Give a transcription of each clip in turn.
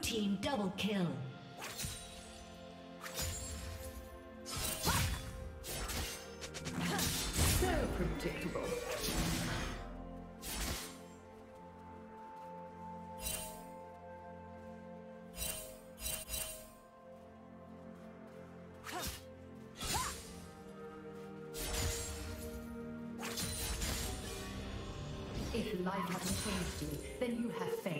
team double kill. So predictable. If life hasn't changed you, then you have failed.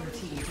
A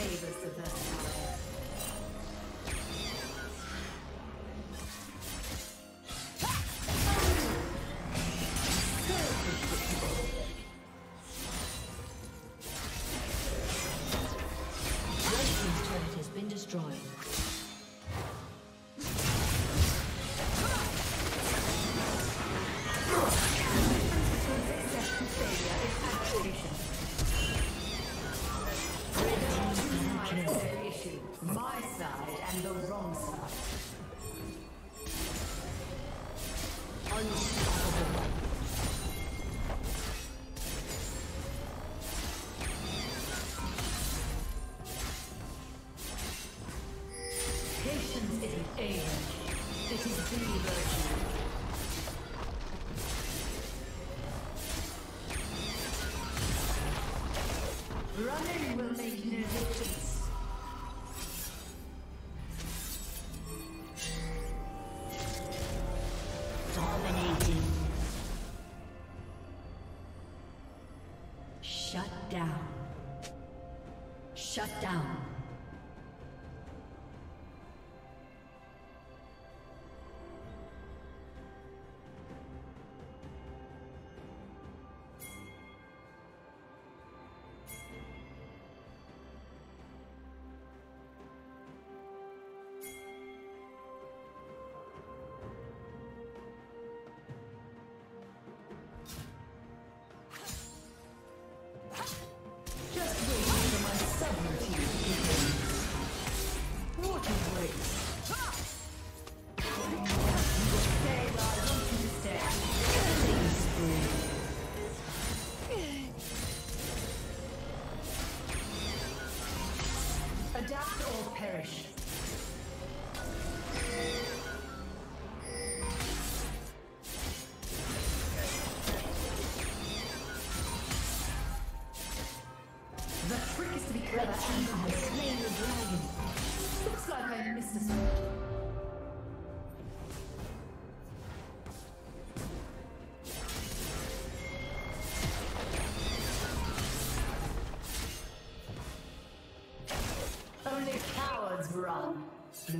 favors the best. down. Shut down.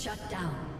Shut down.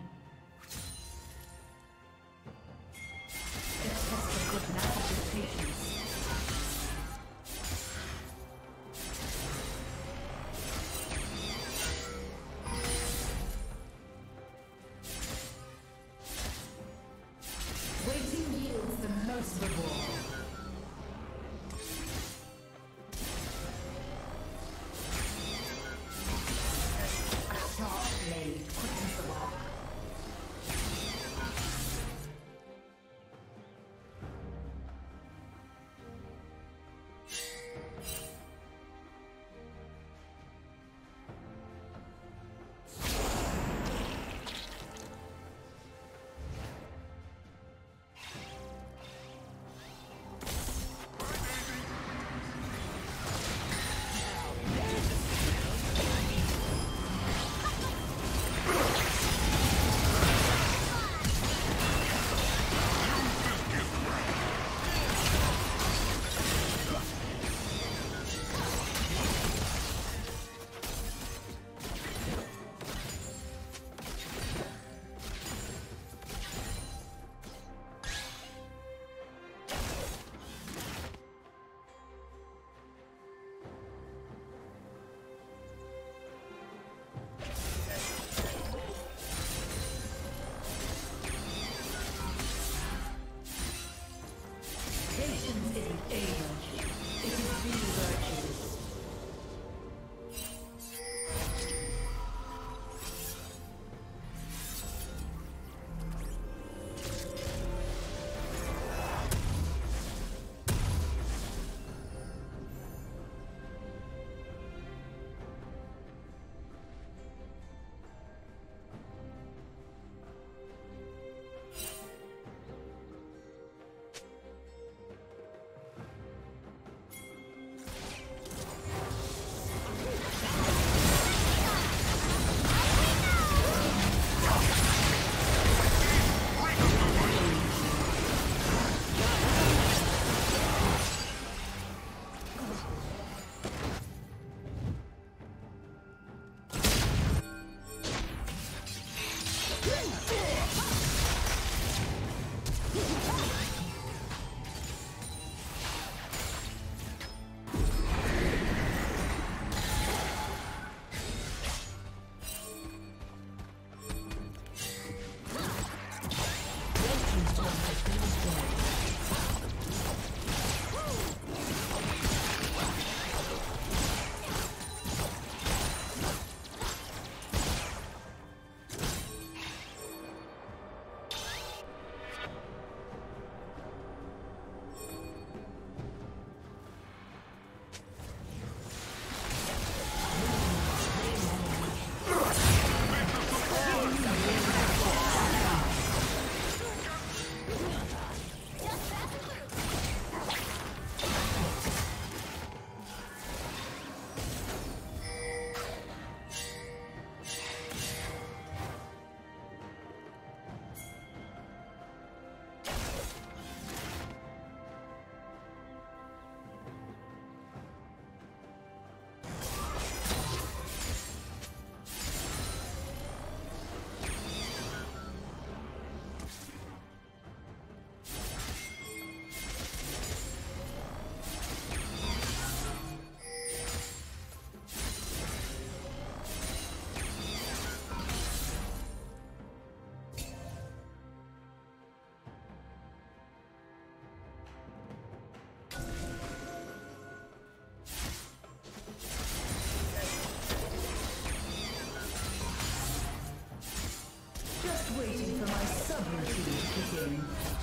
waiting for my subroutine to begin.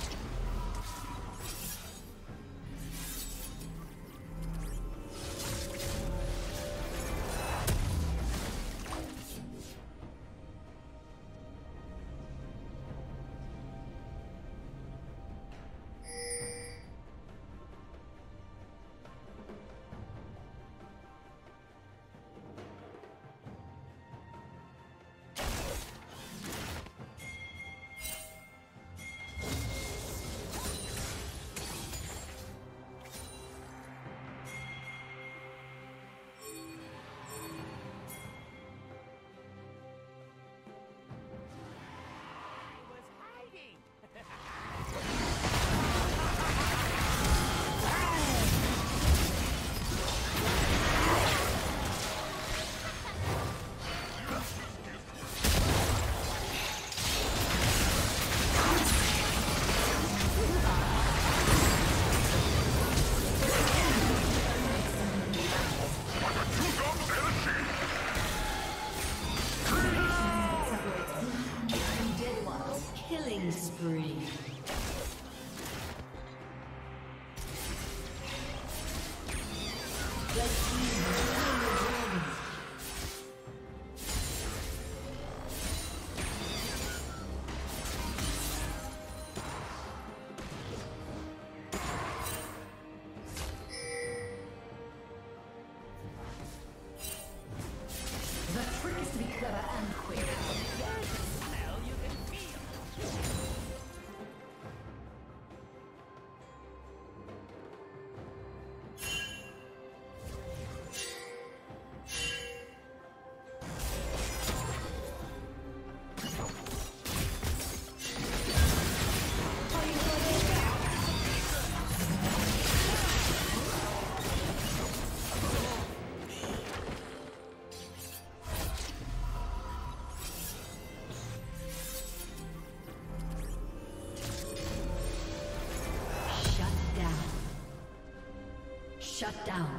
Shut down.